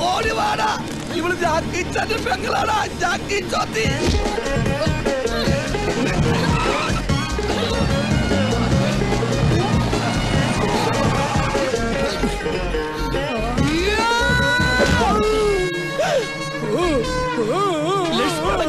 俺はな ഇവള് ജാക്കിച്ചാന്റെ പെങ്ങളാടാ ജാക്കി ചോത്തി ലക്ഷ്മണ